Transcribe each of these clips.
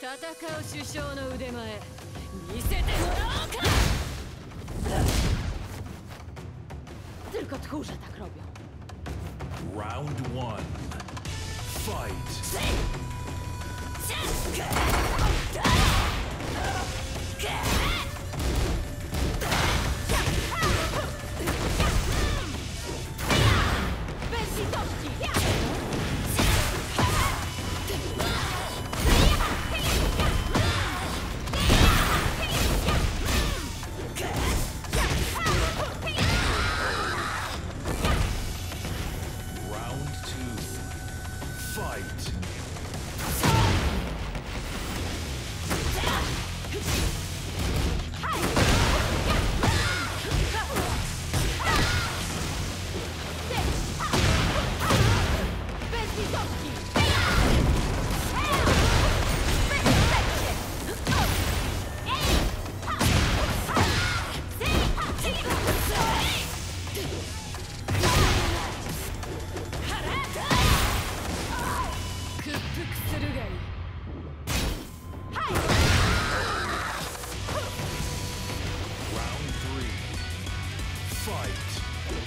戦う首相の腕前見せてもらおうか Tylko tchórze tak robią. Round one. Fight. Fight.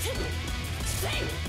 Fight.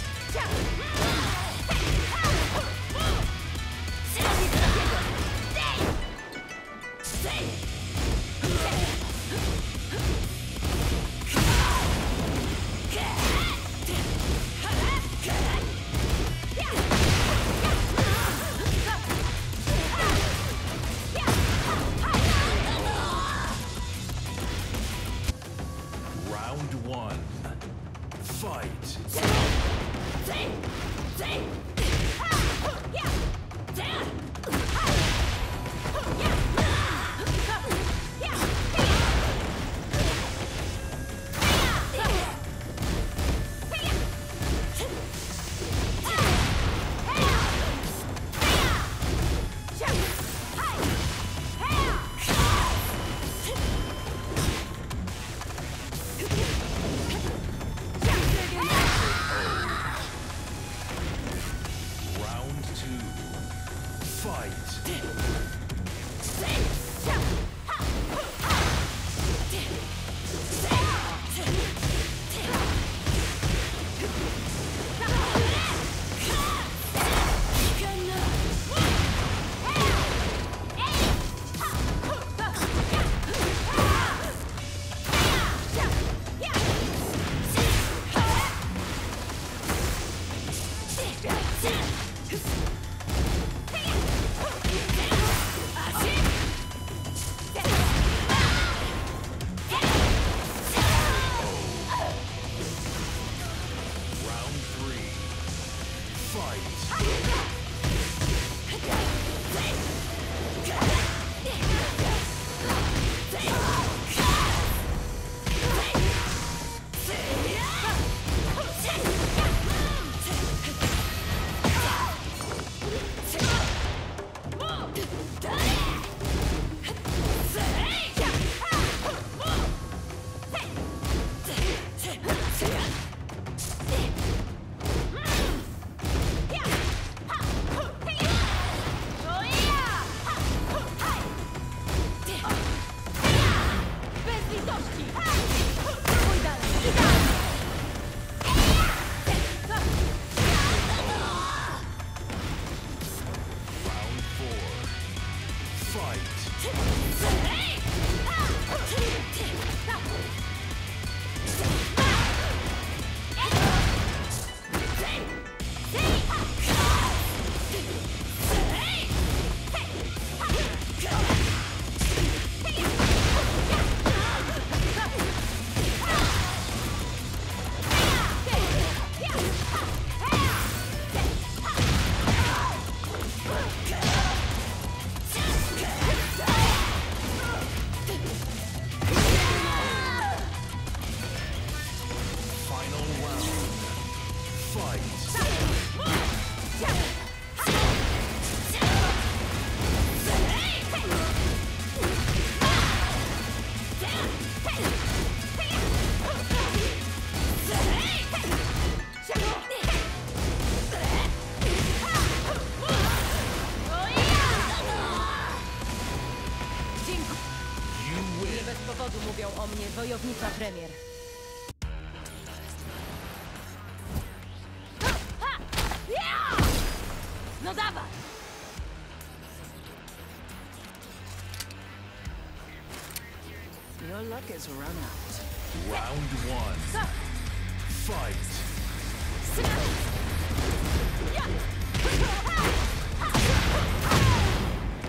Take Wojownicza premier. No dawaj! Your luck is run out. Round one. Fight!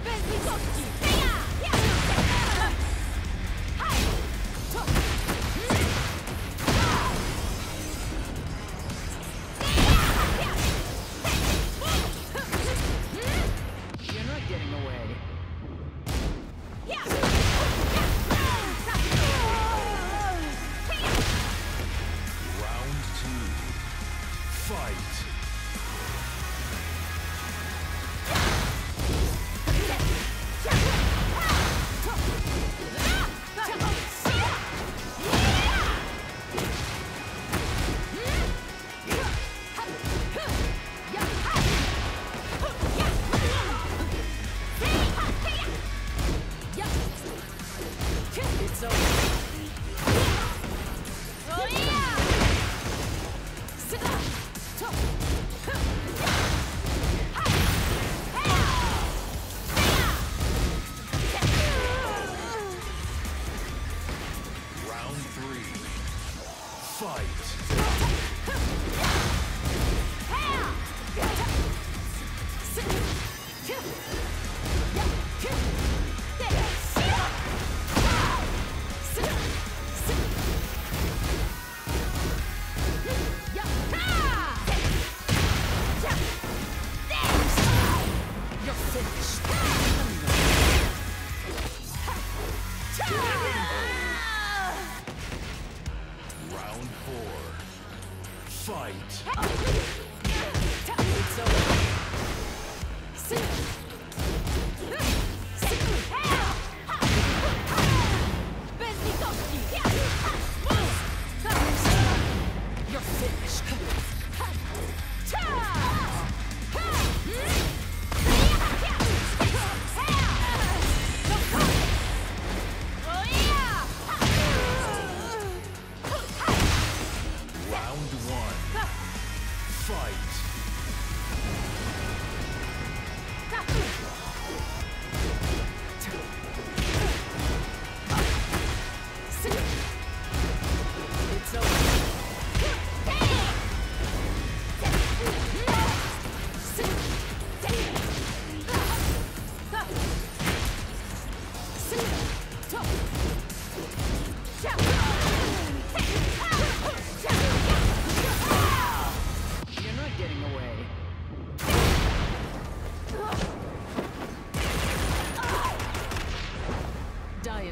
Bez litości! Fight!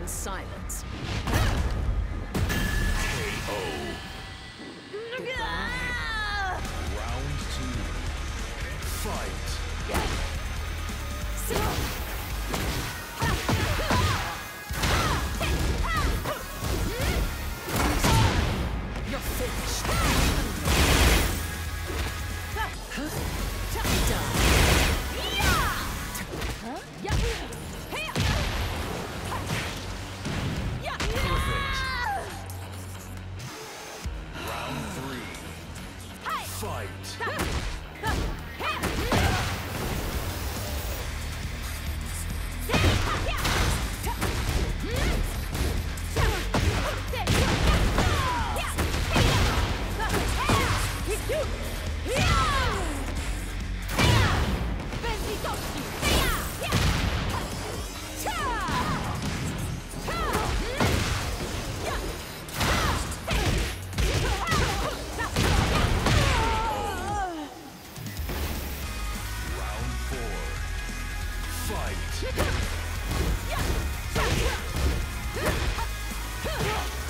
in silence. Fight! Yeah.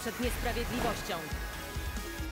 Przed niesprawiedliwością.